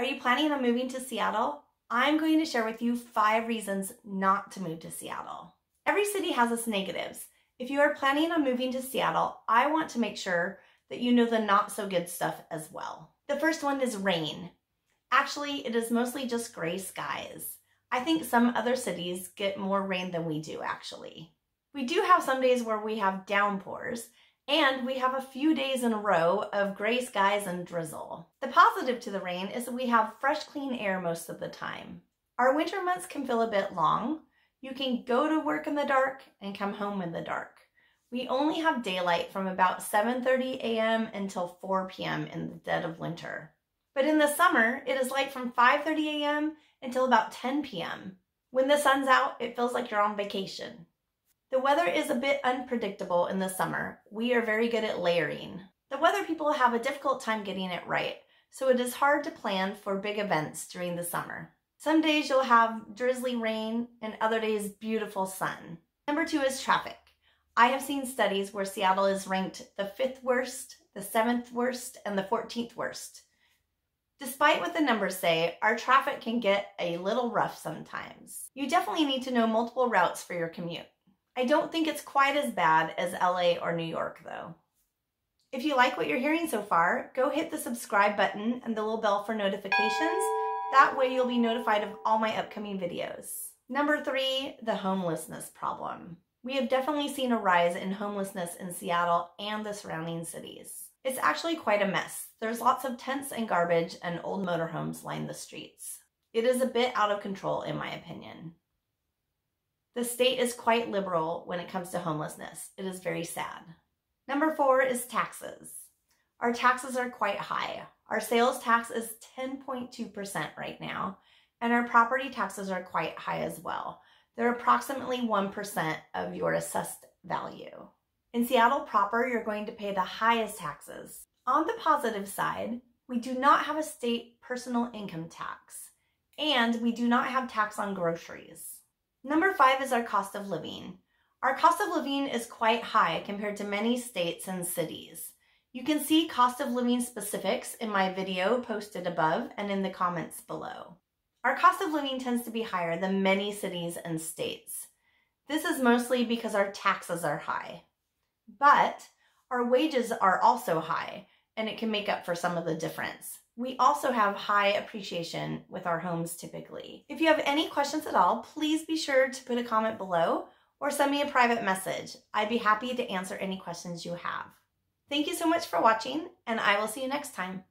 Are you planning on moving to Seattle? I'm going to share with you five reasons not to move to Seattle. Every city has its negatives. If you are planning on moving to Seattle, I want to make sure that you know the not so good stuff as well. The first one is rain. Actually, it is mostly just gray skies. I think some other cities get more rain than we do, actually. We do have some days where we have downpours, and we have a few days in a row of gray skies and drizzle. The positive to the rain is that we have fresh, clean air most of the time. Our winter months can feel a bit long. You can go to work in the dark and come home in the dark. We only have daylight from about 7.30 a.m. until 4 p.m. in the dead of winter. But in the summer, it is light from 5.30 a.m. until about 10 p.m. When the sun's out, it feels like you're on vacation. The weather is a bit unpredictable in the summer. We are very good at layering. The weather people have a difficult time getting it right, so it is hard to plan for big events during the summer. Some days you'll have drizzly rain and other days beautiful sun. Number two is traffic. I have seen studies where Seattle is ranked the fifth worst, the seventh worst, and the 14th worst. Despite what the numbers say, our traffic can get a little rough sometimes. You definitely need to know multiple routes for your commute. I don't think it's quite as bad as LA or New York though. If you like what you're hearing so far, go hit the subscribe button and the little bell for notifications. That way you'll be notified of all my upcoming videos. Number three, the homelessness problem. We have definitely seen a rise in homelessness in Seattle and the surrounding cities. It's actually quite a mess. There's lots of tents and garbage and old motorhomes line the streets. It is a bit out of control in my opinion. The state is quite liberal when it comes to homelessness. It is very sad. Number four is taxes. Our taxes are quite high. Our sales tax is 10.2% right now, and our property taxes are quite high as well. They're approximately 1% of your assessed value. In Seattle proper, you're going to pay the highest taxes. On the positive side, we do not have a state personal income tax, and we do not have tax on groceries. Number five is our cost of living. Our cost of living is quite high compared to many states and cities. You can see cost of living specifics in my video posted above and in the comments below. Our cost of living tends to be higher than many cities and states. This is mostly because our taxes are high. But our wages are also high, and it can make up for some of the difference. We also have high appreciation with our homes typically. If you have any questions at all, please be sure to put a comment below or send me a private message. I'd be happy to answer any questions you have. Thank you so much for watching, and I will see you next time.